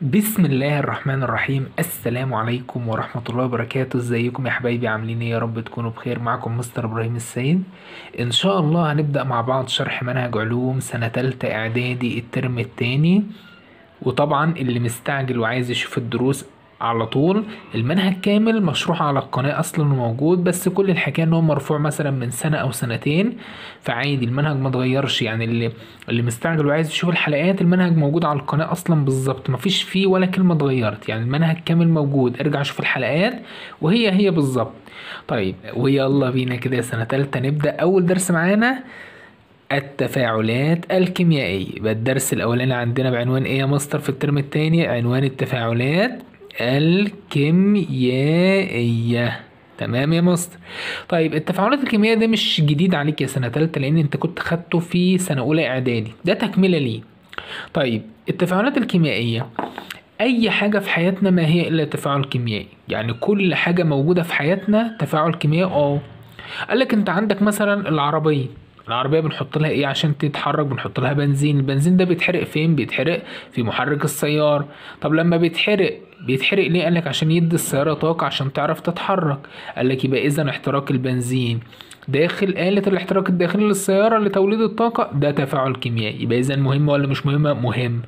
بسم الله الرحمن الرحيم. السلام عليكم ورحمة الله وبركاته. ازيكم يا حبايبي؟ عاملين إيه؟ يا رب تكونوا بخير. معكم مستر إبراهيم السيد. ان شاء الله هنبدأ مع بعض شرح منهج علوم سنة تالتة اعدادي الترم التاني. وطبعا اللي مستعجل وعايز يشوف الدروس على طول. المنهج كامل مشروح على القناة أصلا وموجود بس كل الحكاية إن هو مرفوع مثلا من سنة أو سنتين. فعادي المنهج ما اتغيرش. يعني اللي اللي مستعجل وعايز يشوف الحلقات المنهج موجود على القناة أصلا بالظبط. مفيش فيه ولا كلمة اتغيرت. يعني المنهج كامل موجود. ارجع شوف الحلقات. وهي هي بالظبط. طيب ويلا بينا كده سنة تالتة نبدأ. أول درس معانا التفاعلات الكيميائية. يبقى الدرس الأولاني عندنا بعنوان إيه يا مستر؟ في الترم التاني عنوان التفاعلات. الكيميائية. تمام يا مستر طيب التفاعلات الكيميائية ده مش جديد عليك يا سنة تالتة لأن أنت كنت خدته في سنة أولى إعدادي. ده تكملة ليه. طيب التفاعلات الكيميائية أي حاجة في حياتنا ما هي إلا تفاعل كيميائي؟ يعني كل حاجة موجودة في حياتنا تفاعل كيميائي؟ آه. قالك أنت عندك مثلا العربية. العربية بنحط لها إيه عشان تتحرك؟ بنحط لها بنزين. البنزين ده بيتحرق فين؟ بيتحرق في محرك السيارة. طب لما بيتحرق بيتحرق ليه؟ قالك عشان يدي السيارة طاقة عشان تعرف تتحرك. قالك يبقى اذا احتراق البنزين. داخل آلة الاحتراق الداخلي للسيارة لتوليد الطاقة ده تفاعل كيميائي. يبقى إذا مهم ولا مش مهمة؟ مهم.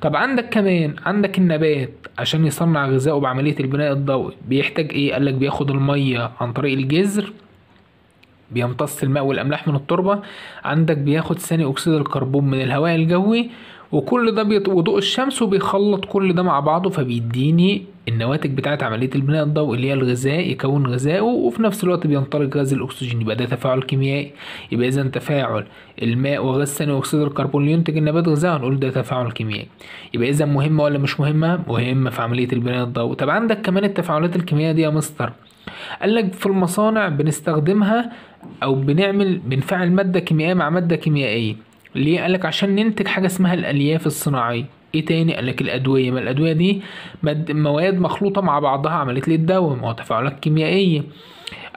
طب عندك كمان عندك النبات. عشان يصنع غذائه بعملية البناء الضوئي. بيحتاج إيه؟ قالك بياخد المية عن طريق الجذر. بيمتص الماء والأملاح من التربة عندك بياخد ثاني أكسيد الكربون من الهواء الجوي وكل ده. وضوء الشمس وبيخلط كل ده مع بعضه فبيديني النواتج بتاعة عملية البناء الضوئي اللي هي الغذاء يكون غذائه وفي نفس الوقت بينطلق غاز الأكسجين يبقى ده تفاعل كيميائي يبقى إذا تفاعل الماء وغاز ثاني أكسيد الكربون ينتج النبات غذاء هنقول ده تفاعل كيميائي يبقى إذا مهمة ولا مش مهمة؟ مهمة في عملية البناء الضوئي طب عندك كمان التفاعلات الكيميائية دي يا مستر قال لك في المصانع بنستخدمها أو بنعمل بنفعل مادة كيميائية مع مادة كيميائية. ليه؟ قال لك عشان ننتج حاجة اسمها الألياف الصناعية. إيه تاني؟ قال لك الأدوية. ما الأدوية دي. مواد مخلوطة مع بعضها عملت لي الدواء ما هو تفاعلات كيميائية.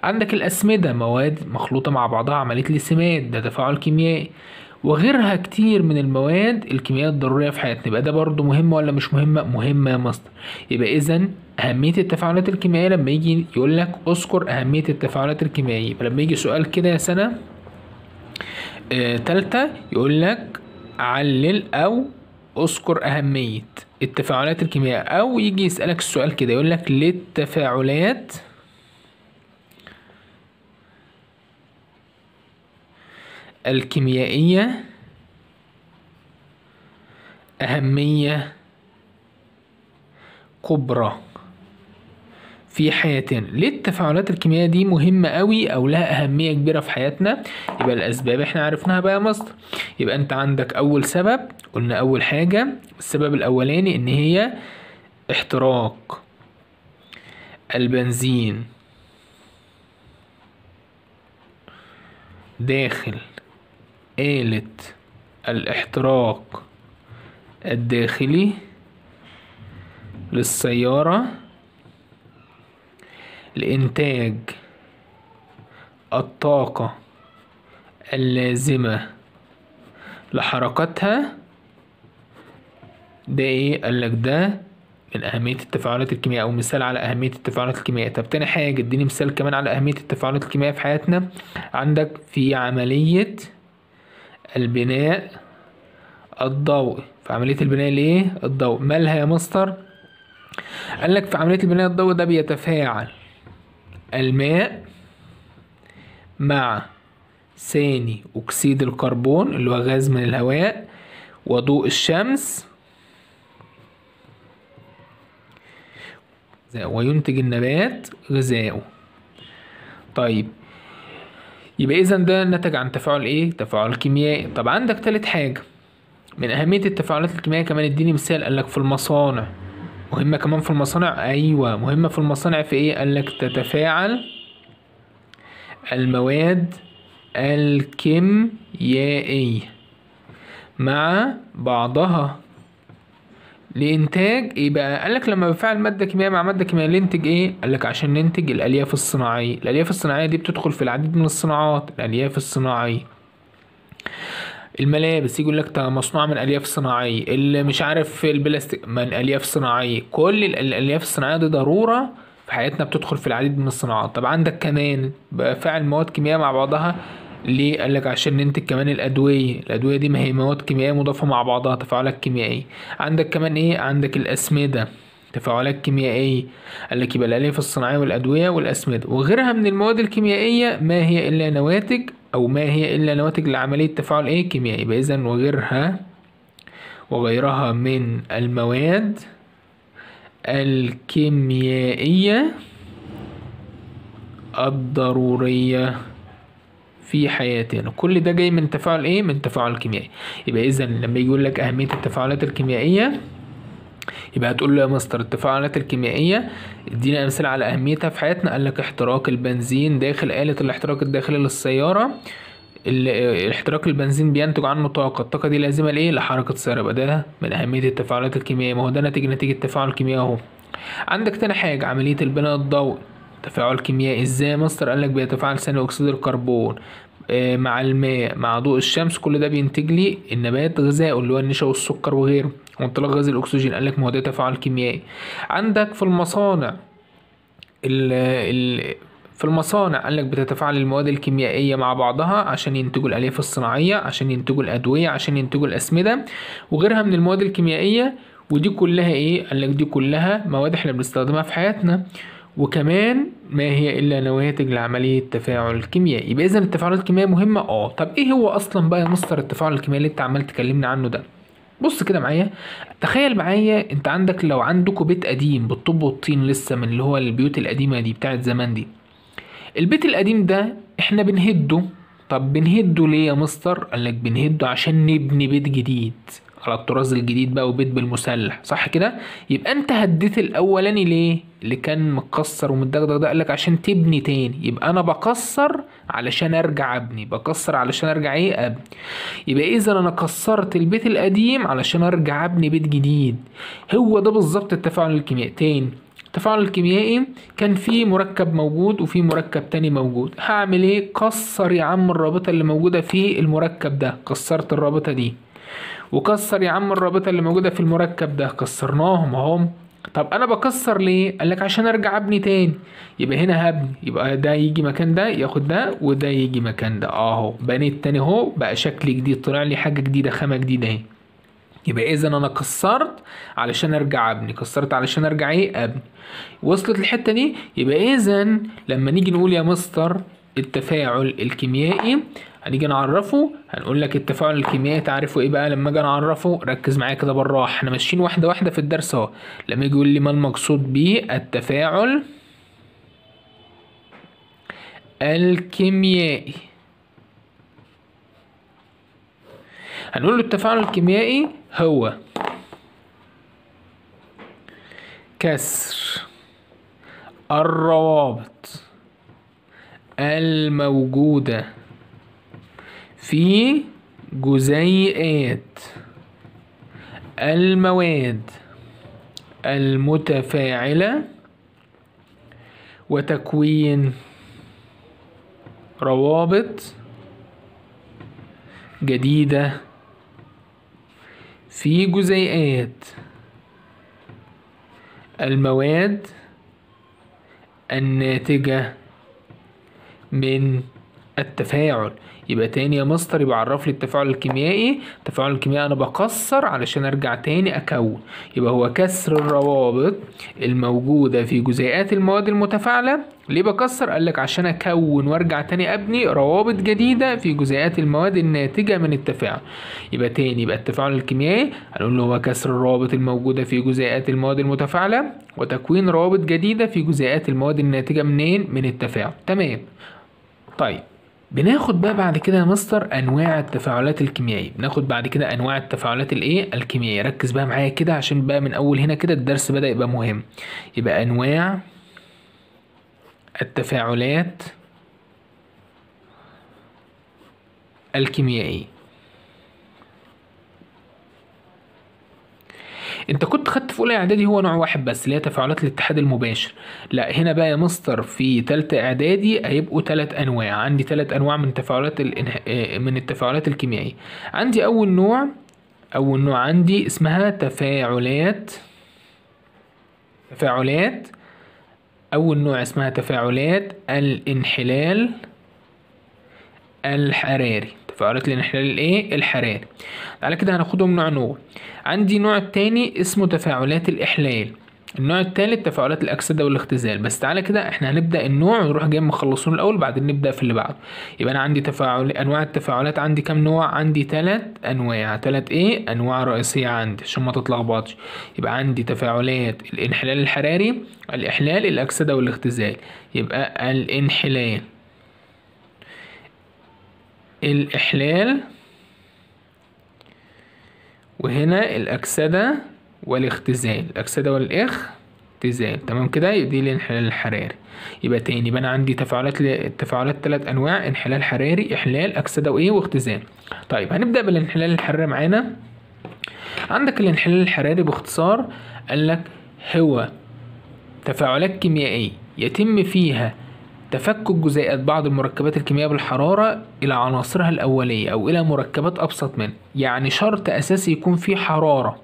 عندك الأسمدة. مواد مخلوطة مع بعضها عملت لي سماد ده تفاعل كيميائي. وغيرها كتير من المواد الكيميائية الضرورية في حياتنا. يبقى ده برضه مهمة ولا مش مهمة؟ مهمة يا مستر يبقى إذا أهمية التفاعلات الكيميائية لما يجي يقول لك أذكر أهمية التفاعلات الكيميائية. يبقى لما يجي سؤال كده يا سنة آه تالتة يقول لك علل أو أذكر أهمية التفاعلات الكيميائية. أو يجي يسألك السؤال كده يقول لك للتفاعلات الكيميائية أهمية كبرى في حياتنا. ليه التفاعلات الكيميائية دي مهمة قوي أو لها أهمية كبيرة في حياتنا؟ يبقى الأسباب إحنا عرفناها بقى يا مصر. يبقى أنت عندك أول سبب قلنا أول حاجة السبب الأولاني إن هي احتراق البنزين داخل. آلة الاحتراق الداخلي للسيارة لإنتاج الطاقة اللازمة لحركتها. ده إيه؟ قالك ده من أهمية التفاعلات الكيميائية أو مثال على أهمية التفاعلات الكيميائية. طب تاني حاجة اديني مثال كمان على أهمية التفاعلات الكيميائية في حياتنا. عندك في عملية البناء الضوئي. في عملية البناء الايه الضوئي. مالها يا مستر؟ قال لك في عملية البناء الضوئي ده بيتفاعل الماء مع ثاني أكسيد الكربون اللي هو غاز من الهواء وضوء الشمس وينتج النبات غذائه طيب يبقى اذا ده نتج عن تفاعل إيه؟ تفاعل كيميائي. طب عندك تالت حاجة. من أهمية التفاعلات الكيميائية كمان اديني مثال. قالك في المصانع. مهمة كمان في المصانع؟ أيوه. مهمة في المصانع في إيه؟ قالك تتفاعل المواد الكيميائية مع بعضها. لإنتاج إيه بقى؟ قالك لما بفعل مادة كيميائية مع مادة كيميائية ننتج إيه؟ قالك عشان ننتج الألياف الصناعية، الألياف الصناعية دي بتدخل في العديد من الصناعات، الألياف الصناعية. الملابس يقول لك ده مصنوعة من ألياف صناعية اللي مش عارف البلاستيك من ألياف صناعية كل ال- الألياف الصناعية دي ضرورة في حياتنا بتدخل في العديد من الصناعات طب عندك كمان بقى فعل مواد كيميائية مع بعضها ليه؟ قال لك عشان ننتج كمان الأدوية. الأدوية دي ما هي مواد كيميائية مضافة مع بعضها تفاعلات كيميائية. عندك كمان إيه؟ عندك الأسمدة تفاعلات كيميائية. قال لك يبقى الألياف الصناعية والأدوية والأسمدة. وغيرها من المواد الكيميائية ما هي إلا نواتج أو ما هي إلا نواتج لعملية تفاعل إيه؟ كيميائي. يبقى إذا وغيرها وغيرها من المواد الكيميائية الضرورية. في حياتنا كل ده جاي من تفاعل إيه؟ من تفاعل كيميائي. يبقى اذا لما يجي يقول لك أهمية التفاعلات الكيميائية يبقى هتقول له يا مستر التفاعلات الكيميائية ادينا أمثلة على أهميتها في حياتنا. قال لك احتراق البنزين داخل آلة الاحتراق الداخلي للسيارة. ال- احتراق البنزين بينتج عنه طاقة. الطاقة دي لازمة لإيه؟ لحركة السيارة. يبقى ده من أهمية التفاعلات الكيميائية. ما هو ده ناتج نتيجة تفاعل كيميائي أهو. عندك تاني حاجة عملية البناء الضوئي. تفاعل كيميائي. إزاي مستر قالك بيتفاعل ثاني أكسيد الكربون آه، مع الماء مع ضوء الشمس. كل ده بينتج لي النبات غذائه اللي هو النشا والسكر وغيره وانطلاق غاز الأكسجين. قالك ما هو ده تفاعل كيميائي. عندك في المصانع ال ال في المصانع قالك بتتفاعل المواد الكيميائية مع بعضها عشان ينتجوا الألياف الصناعية عشان ينتجوا الأدوية عشان ينتجوا الأسمدة وغيرها من المواد الكيميائية. ودي كلها إيه؟ قالك دي كلها مواد إحنا بنستخدمها في حياتنا. وكمان ما هي إلا نواتج لعملية تفاعل كيميائي. يبقى إذا التفاعلات الكيميائية مهمة؟ آه. طب إيه هو أصلا بقى يا مستر التفاعل الكيميائي اللي أنت عمال تكلمنا عنه ده؟ بص كده معايا. تخيل معايا أنت عندك لو عندكوا بيت قديم بالطوب والطين لسه من اللي هو البيوت القديمة دي بتاعت زمان دي. البيت القديم ده إحنا بنهده. طب بنهده ليه يا مستر؟ قالك بنهده عشان نبني بيت جديد. على الطراز الجديد بقى وبيت بالمسلح صح كده؟ يبقى انت هديت الأولاني ليه؟ اللي كان متكسر ومتدغدغ ده قالك عشان تبني تاني. يبقى أنا بكسر علشان أرجع أبني. بكسر علشان أرجع إيه؟ أبني. يبقى إذا أنا كسرت البيت القديم علشان أرجع أبني بيت جديد. هو ده بالظبط التفاعل الكيميائي. تاني التفاعل الكيميائي كان فيه مركب موجود وفيه مركب تاني موجود. هعمل إيه؟ كسر يا عم الرابطة اللي موجودة في المركب ده. كسرت الرابطة دي. وكسر يا عم الرابطة اللي موجودة في المركب ده. كسرناهم اهم طب أنا بكسر ليه؟ قالك عشان أرجع أبني تاني. يبقى هنا هبني. يبقى ده يجي مكان ده ياخد ده وده يجي مكان ده. اهو. بنيت تاني اهو. بقى شكل جديد. طلع لي حاجة جديدة خامة جديدة اهي. يبقى اذا أنا كسرت علشان أرجع أبني. كسرت علشان أرجع إيه؟ أبني. وصلت الحته دي؟ يبقى اذا لما نيجي نقول يا مستر التفاعل الكيميائي هنيجي نعرفه هنقول لك التفاعل الكيميائي تعرفه إيه بقى لما أجي نعرفه؟ ركز معايا كده بالراحه إحنا ماشيين واحدة واحدة في الدرس اهو. لما يجي يقول لي ما المقصود بيه التفاعل الكيميائي. هنقول له التفاعل الكيميائي هو كسر الروابط الموجودة في جزيئات المواد المتفاعلة وتكوين روابط جديدة في جزيئات المواد الناتجة من التفاعل. يبقى تاني يا مستر يبقى عرف لي التفاعل الكيميائي. التفاعل الكيميائي أنا بكسر علشان أرجع تاني أكون. يبقى هو كسر الروابط الموجودة في جزيئات المواد المتفاعلة. ليه بكسر؟ قالك عشان أكون وأرجع تاني أبني روابط جديدة في جزيئات المواد الناتجة من التفاعل. يبقى تاني يبقى التفاعل الكيميائي. هنقول له هو كسر الروابط الموجودة في جزيئات المواد المتفاعلة وتكوين روابط جديدة في جزيئات المواد الناتجة منين؟ من التفاعل. تمام. طيب. بناخد بقى بعد كده يا مستر أنواع التفاعلات الكيميائية. بناخد بعد كده أنواع التفاعلات الإيه؟ الكيميائية. ركز بقى معايا كده عشان بقى من أول هنا كده الدرس بدأ يبقى مهم. يبقى أنواع التفاعلات الكيميائية. أنت كنت أولى إعدادي هو نوع واحد بس اللي هي تفاعلات الاتحاد المباشر. لا هنا بقى يا مستر في تالتة إعدادي هيبقوا تلات أنواع. عندي تلات أنواع من تفاعلات الانح... آه، من التفاعلات الكيميائية. عندي أول نوع أول نوع عندي اسمها تفاعلات تفاعلات. أول نوع اسمها تفاعلات الإنحلال الحراري. تفاعلات الانحلال الايه الحراري على كده هناخدهم نوع نوع. عندي نوع تاني اسمه تفاعلات الإحلال. النوع التالت تفاعلات الأكسدة والاختزال. بس تعالى كده إحنا هنبدأ النوع ونروح جاي مخلصونه الأول بعدين نبدأ في اللي بعده. يبقى أنا عندي تفاعل أنواع التفاعلات عندي كام نوع؟ عندي تلات أنواع. تلات إيه؟ أنواع رئيسية عندي عشان ما تتلخبطش. يبقى عندي تفاعلات الإنحلال الحراري الإحلال الأكسدة والاختزال. يبقى الإنحلال. الإحلال وهنا الأكسدة والاختزال. الأكسدة والاختزال. تمام كده؟ دي الإنحلال الحراري. يبقى تاني يبقى أنا عندي تفاعلات التفاعلات تلات أنواع. إنحلال حراري إحلال أكسدة وإيه؟ واختزال. طيب هنبدأ بالإنحلال الحراري معانا. عندك الإنحلال الحراري باختصار قالك هو تفاعلات كيميائية يتم فيها تفكك جزيئات بعض المركبات الكيميائية بالحرارة إلى عناصرها الأولية أو إلى مركبات أبسط منها. يعني شرط أساسي يكون فيه حرارة.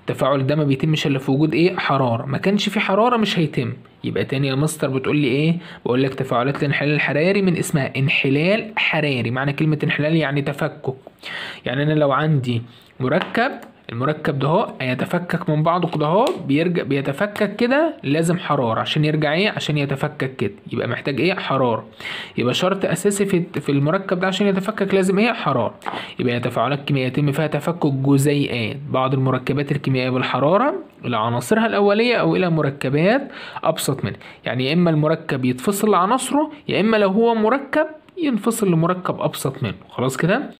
التفاعل ده ما بيتمش إلا في وجود إيه؟ حرارة. ما كانش في حرارة مش هيتم. يبقى تاني يا مستر بتقول لي إيه؟ بقول لك تفاعلات الانحلال الحراري من اسمها انحلال حراري. معنى كلمة انحلال يعني تفكك. يعني أنا لو عندي مركب المركب ده اهو هيتفكك من بعضه كده اهو بيرجع بيتفكك كده لازم حرارة. عشان يرجع إيه؟ عشان يتفكك كده. يبقى محتاج إيه؟ حرارة. يبقى شرط أساسي في في المركب ده عشان يتفكك لازم إيه؟ حرارة. يبقى تفاعلات كيميائية يتم فيها تفكك جزيئات. بعض المركبات الكيميائية بالحرارة إلى عناصرها الأولية أو إلى مركبات أبسط منها. يعني يا إما المركب يتفصل لعناصره يا إما لو هو مركب ينفصل لمركب أبسط منه. خلاص كده؟